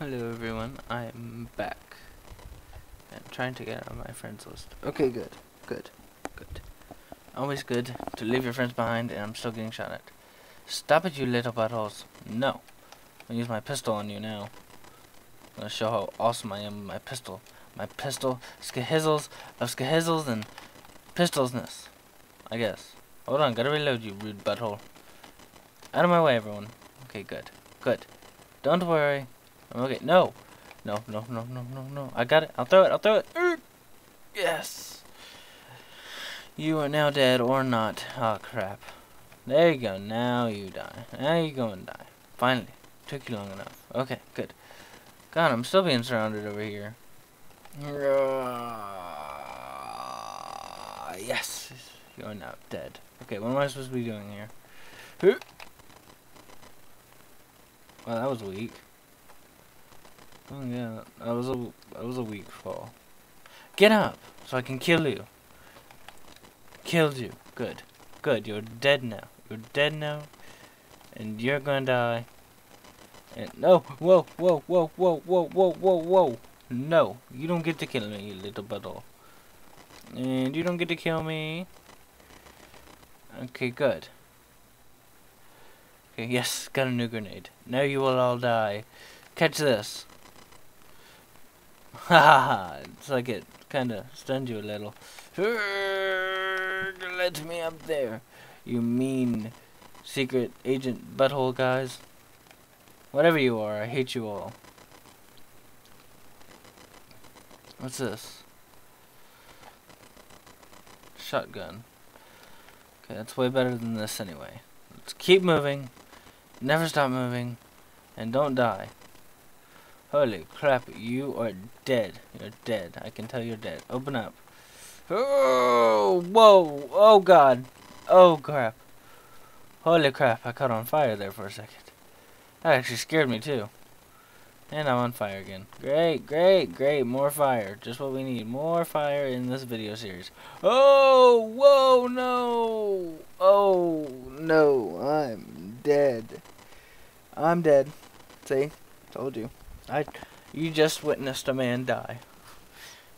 Hello everyone, I'm back. I'm trying to get on my friends list. Okay, good, good, good. Always good to leave your friends behind and I'm still getting shot at. Stop it, you little buttholes. No. I'll use my pistol on you now. I'm gonna show how awesome I am with my pistol. My pistol, skahizzles of skahizzles and pistolsness. I guess. Hold on, gotta reload you, rude butthole. Out of my way, everyone. Okay, good. Good. Don't worry. Okay, no. No, no, no, no, no, no. I got it. I'll throw it. I'll throw it. Er, yes. You are now dead or not. Oh, crap. There you go. Now you die. Now you go and die. Finally. Took you long enough. Okay, good. God, I'm still being surrounded over here. Yes. You're now dead. Okay, what am I supposed to be doing here? Well, that was weak. Oh yeah, that was a that was a weak fall. Get up, so I can kill you. Killed you. Good. Good. You're dead now. You're dead now, and you're gonna die. And no, whoa, whoa, whoa, whoa, whoa, whoa, whoa, whoa. No, you don't get to kill me, you little butthole. And you don't get to kill me. Okay, good. Okay, yes, got a new grenade. Now you will all die. Catch this. It's like it kind of stunned you a little. Let me up there. You mean secret agent butthole guys. Whatever you are, I hate you all. What's this? Shotgun. Okay, that's way better than this anyway. Let's keep moving. Never stop moving. And don't die. Holy crap, you are dead. You're dead. I can tell you're dead. Open up. Oh, whoa. Oh, God. Oh, crap. Holy crap, I caught on fire there for a second. That actually scared me, too. And I'm on fire again. Great, great, great. More fire. Just what we need. More fire in this video series. Oh, whoa, no. Oh, no. I'm dead. I'm dead. See? Told you. I, you just witnessed a man die.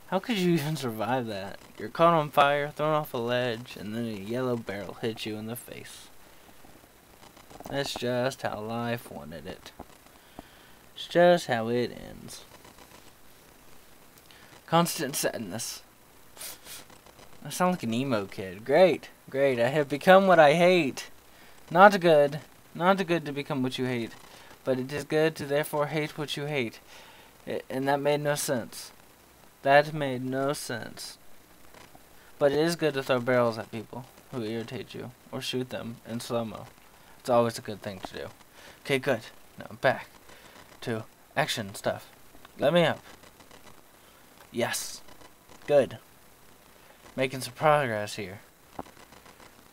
How could you even survive that? You're caught on fire, thrown off a ledge, and then a yellow barrel hits you in the face. That's just how life wanted it. It's just how it ends. Constant sadness. I sound like an emo kid. Great, great. I have become what I hate. Not good. Not good to become what you hate but it is good to therefore hate what you hate. It, and that made no sense. That made no sense. But it is good to throw barrels at people who irritate you, or shoot them in slow-mo. It's always a good thing to do. Okay, good. Now back to action stuff. Let me up. Yes. Good. Making some progress here.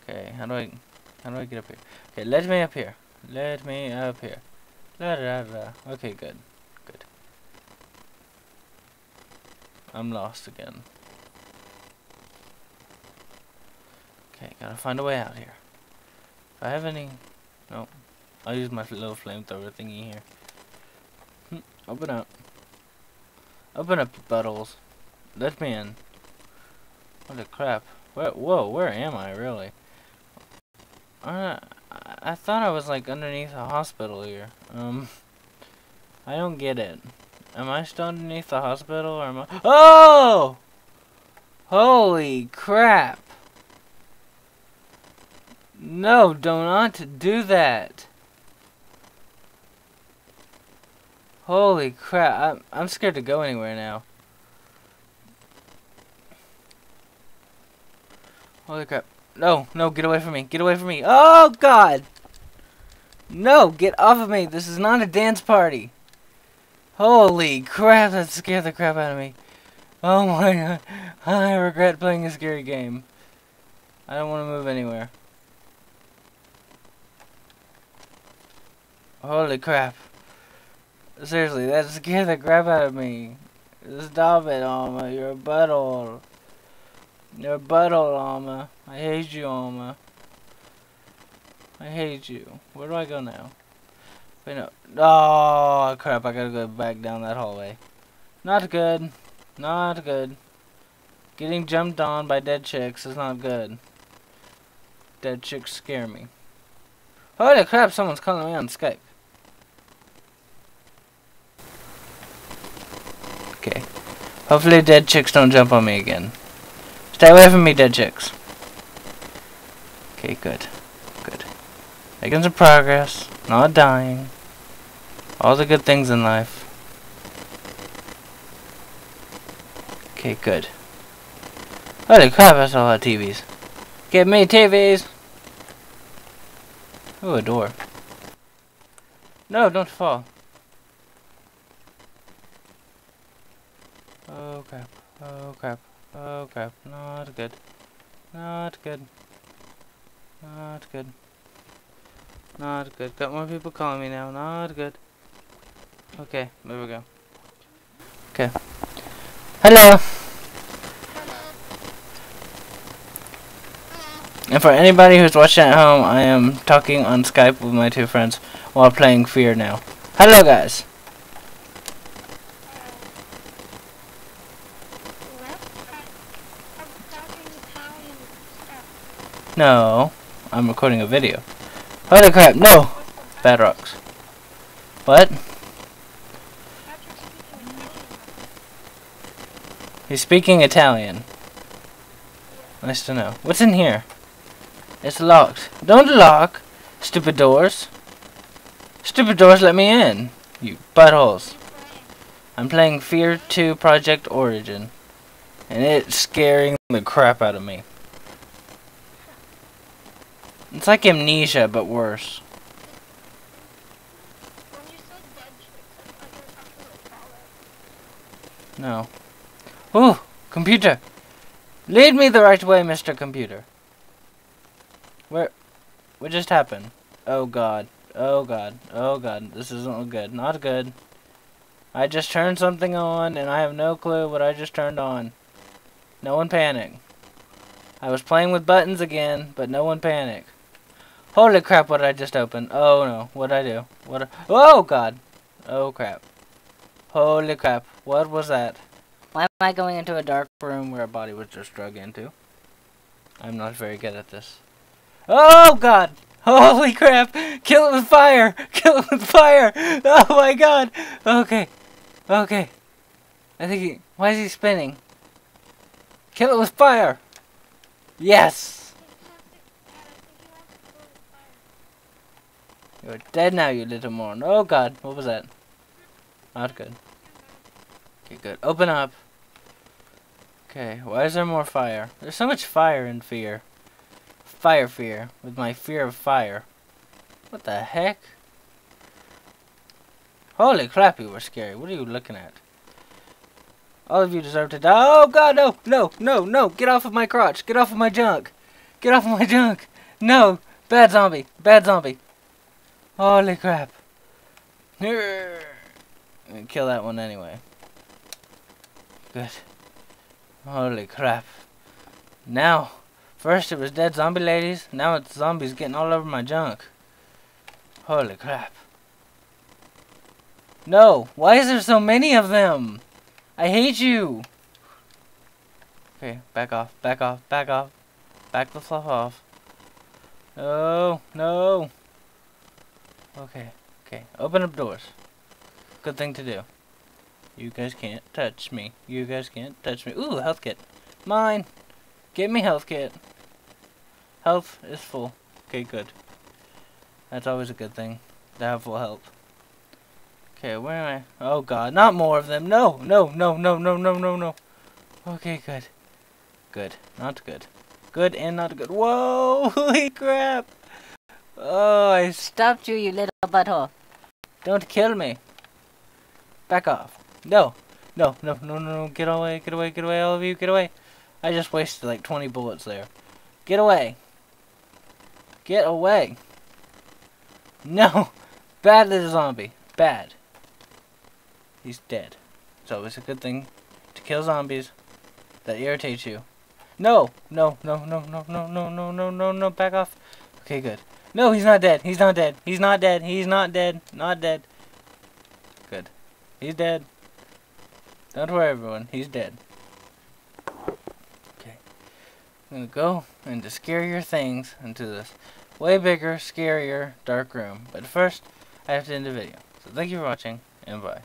Okay, how do I how do I get up here? Okay, let me up here. Let me up here. Okay, good. Good. I'm lost again. Okay, gotta find a way out here. If I have any... No. I'll use my little flamethrower thingy here. Hm, open up. Open up, buttholes. Let me in. What the crap. Where, whoa, where am I, really? Alright. I thought I was like underneath a hospital here. Um, I don't get it. Am I still underneath the hospital or am I? Oh! Holy crap! No, do not do that. Holy crap! I'm I'm scared to go anywhere now. Holy crap! No, no, get away from me. Get away from me. Oh, God. No, get off of me. This is not a dance party. Holy crap, that scared the crap out of me. Oh my god. I regret playing a scary game. I don't want to move anywhere. Holy crap. Seriously, that scared the crap out of me. Stop it, Alma. You're a butthole. A butthole, Alma. I hate you, Alma. I hate you. Where do I go now? Wait, no. Oh, crap. I gotta go back down that hallway. Not good. Not good. Getting jumped on by dead chicks is not good. Dead chicks scare me. Holy crap, someone's calling me on Skype. Okay. Hopefully dead chicks don't jump on me again. Stay away from me, dead chicks. Okay, good. Good. Making some progress. Not dying. All the good things in life. Okay, good. Holy crap, that's a lot of TVs. Get me TVs! Ooh, a door. No, don't fall. Oh crap, oh crap, crap, not good. Not good. Not good. Not good. Got more people calling me now, not good. Okay, there we go. Okay. Hello! And for anybody who's watching at home, I am talking on Skype with my two friends while playing Fear now. Hello guys! No, I'm recording a video. Holy crap, no! Bad rocks. What? He's speaking Italian. Nice to know. What's in here? It's locked. Don't lock! Stupid doors. Stupid doors, let me in. You buttholes. I'm playing Fear 2 Project Origin. And it's scaring the crap out of me. It's like amnesia, but worse. No. Ooh, computer! Lead me the right way, Mr. Computer. Where... What just happened? Oh god. Oh god. Oh god. This isn't good. Not good. I just turned something on, and I have no clue what I just turned on. No one panic. I was playing with buttons again, but no one panic. Holy crap, what did I just open? Oh no, what did I do? What? Oh god! Oh crap. Holy crap, what was that? Why am I going into a dark room where a body was just drug into? I'm not very good at this. Oh god! Holy crap! Kill it with fire! Kill it with fire! Oh my god! Okay. Okay. I think he... Why is he spinning? Kill it with fire! Yes! You're dead now, you little moron. Oh god, what was that? Not good. Okay, good. Open up. Okay, why is there more fire? There's so much fire in fear. Fire fear. With my fear of fire. What the heck? Holy crap, you were scary. What are you looking at? All of you deserve to die. Oh god, no, no, no, no. Get off of my crotch. Get off of my junk. Get off of my junk. No. Bad zombie. Bad zombie. Holy crap. Kill that one anyway. Good. Holy crap. Now, first it was dead zombie ladies, now it's zombies getting all over my junk. Holy crap. No, why is there so many of them? I hate you. Okay, back off, back off, back off. Back the fluff off. No, no. Okay, okay, open up doors. Good thing to do. You guys can't touch me. You guys can't touch me. Ooh, health kit. Mine. Give me health kit. Health is full. Okay, good. That's always a good thing. To have full health. Okay, where am I? Oh god, not more of them. No, no, no, no, no, no, no, no. Okay, good. Good. Not good. Good and not good. Whoa! Holy crap! Oh, I stopped you, you little butthole. Don't kill me. Back off. No. No, no, no, no, no. Get away, get away, get away, all of you, get away. I just wasted like 20 bullets there. Get away. Get away. No. Bad little zombie. Bad. He's dead. So it's a good thing to kill zombies that irritate you. No! No, no, no, no, no, no, no, no, no, no, back off. Okay, good. No, he's not dead. He's not dead. He's not dead. He's not dead. Not dead. Good. He's dead. Don't worry, everyone. He's dead. Okay. I'm gonna go into scarier things into this way bigger, scarier, dark room. But first, I have to end the video. So thank you for watching, and bye.